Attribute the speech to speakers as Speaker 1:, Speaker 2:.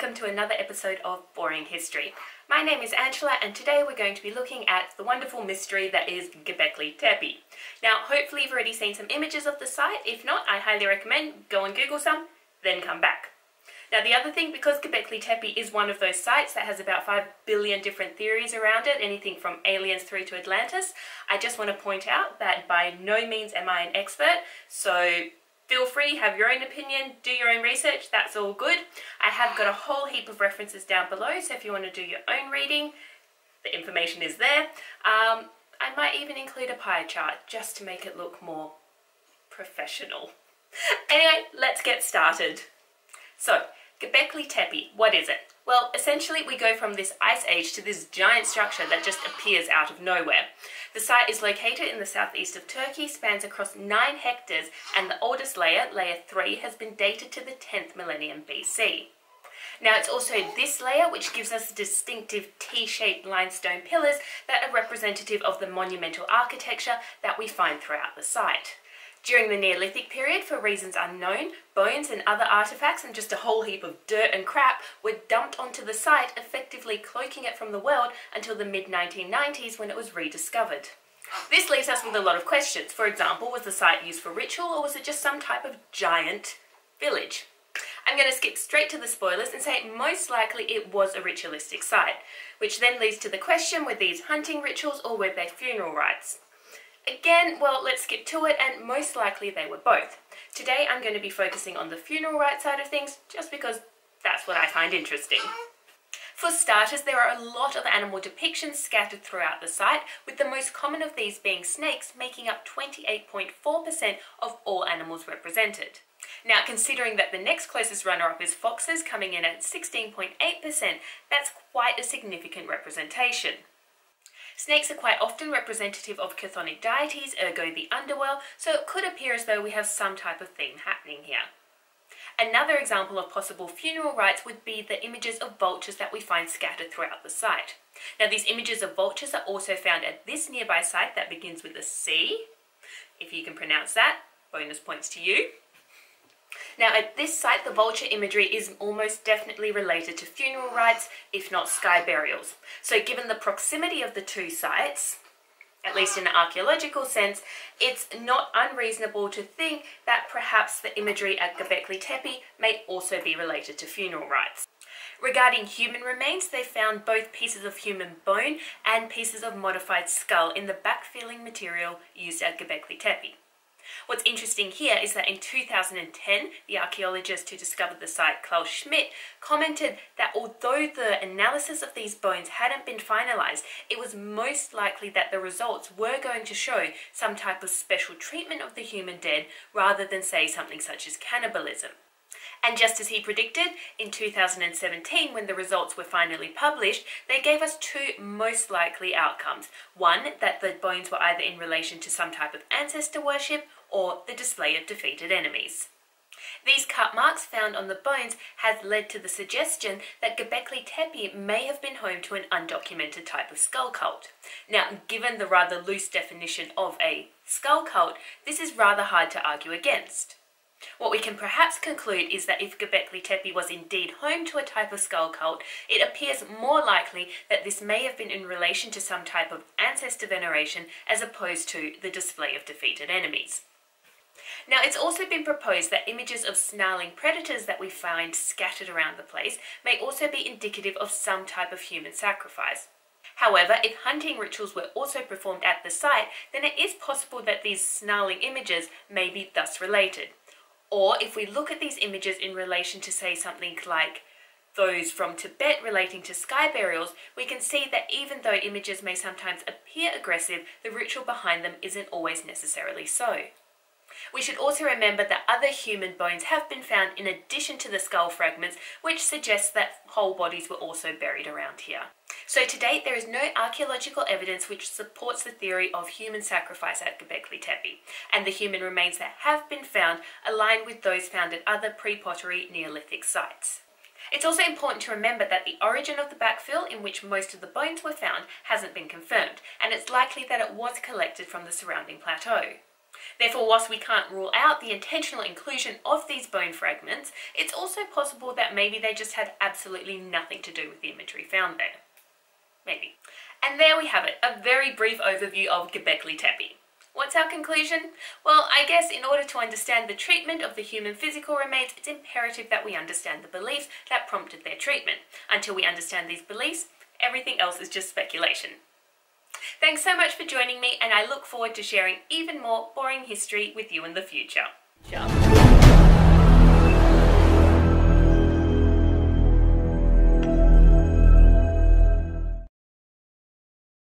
Speaker 1: welcome to another episode of Boring History. My name is Angela and today we're going to be looking at the wonderful mystery that is Göbekli Tepe. Now hopefully you've already seen some images of the site, if not I highly recommend go and google some, then come back. Now the other thing, because Göbekli Tepe is one of those sites that has about 5 billion different theories around it, anything from aliens through to Atlantis, I just want to point out that by no means am I an expert, so Feel free, have your own opinion, do your own research, that's all good. I have got a whole heap of references down below, so if you want to do your own reading, the information is there. Um, I might even include a pie chart just to make it look more professional. Anyway, let's get started. So, Göbekli Tepe, what is it? Well, essentially we go from this ice age to this giant structure that just appears out of nowhere. The site is located in the southeast of Turkey, spans across 9 hectares, and the oldest layer, layer 3, has been dated to the 10th millennium BC. Now it's also this layer which gives us distinctive T-shaped limestone pillars that are representative of the monumental architecture that we find throughout the site. During the Neolithic period, for reasons unknown, bones and other artifacts and just a whole heap of dirt and crap were dumped onto the site, effectively cloaking it from the world until the mid-1990s when it was rediscovered. This leaves us with a lot of questions. For example, was the site used for ritual or was it just some type of giant village? I'm going to skip straight to the spoilers and say most likely it was a ritualistic site, which then leads to the question were these hunting rituals or were they funeral rites? Again, well, let's get to it, and most likely they were both. Today I'm going to be focusing on the funeral rite side of things, just because that's what I find interesting. For starters, there are a lot of animal depictions scattered throughout the site, with the most common of these being snakes, making up 28.4% of all animals represented. Now, considering that the next closest runner-up is foxes, coming in at 16.8%, that's quite a significant representation. Snakes are quite often representative of chthonic deities, ergo the underworld, so it could appear as though we have some type of theme happening here. Another example of possible funeral rites would be the images of vultures that we find scattered throughout the site. Now these images of vultures are also found at this nearby site that begins with a C, if you can pronounce that, bonus points to you. Now at this site the vulture imagery is almost definitely related to funeral rites, if not sky burials. So given the proximity of the two sites, at least in an archaeological sense, it's not unreasonable to think that perhaps the imagery at Göbekli Tepe may also be related to funeral rites. Regarding human remains, they found both pieces of human bone and pieces of modified skull in the backfilling material used at Göbekli Tepe. What's interesting here is that in 2010, the archaeologist who discovered the site, Klaus Schmidt, commented that although the analysis of these bones hadn't been finalized, it was most likely that the results were going to show some type of special treatment of the human dead rather than say something such as cannibalism. And just as he predicted, in 2017, when the results were finally published, they gave us two most likely outcomes. One, that the bones were either in relation to some type of ancestor worship, or the display of defeated enemies. These cut marks found on the bones has led to the suggestion that Göbekli Tepe may have been home to an undocumented type of skull cult. Now, given the rather loose definition of a skull cult, this is rather hard to argue against. What we can perhaps conclude is that if Göbekli Tepe was indeed home to a type of skull cult, it appears more likely that this may have been in relation to some type of ancestor veneration as opposed to the display of defeated enemies. Now, it's also been proposed that images of snarling predators that we find scattered around the place may also be indicative of some type of human sacrifice. However, if hunting rituals were also performed at the site, then it is possible that these snarling images may be thus related. Or if we look at these images in relation to say something like those from Tibet relating to sky burials, we can see that even though images may sometimes appear aggressive, the ritual behind them isn't always necessarily so. We should also remember that other human bones have been found in addition to the skull fragments, which suggests that whole bodies were also buried around here. So to date, there is no archaeological evidence which supports the theory of human sacrifice at Göbekli Tepe, and the human remains that have been found align with those found at other pre-pottery Neolithic sites. It's also important to remember that the origin of the backfill in which most of the bones were found hasn't been confirmed, and it's likely that it was collected from the surrounding plateau. Therefore, whilst we can't rule out the intentional inclusion of these bone fragments, it's also possible that maybe they just had absolutely nothing to do with the imagery found there. Maybe. And there we have it, a very brief overview of Göbekli Tepe. What's our conclusion? Well, I guess in order to understand the treatment of the human physical remains, it's imperative that we understand the beliefs that prompted their treatment. Until we understand these beliefs, everything else is just speculation. Thanks so much for joining me, and I look forward to sharing even more boring history with you in the future. Ciao.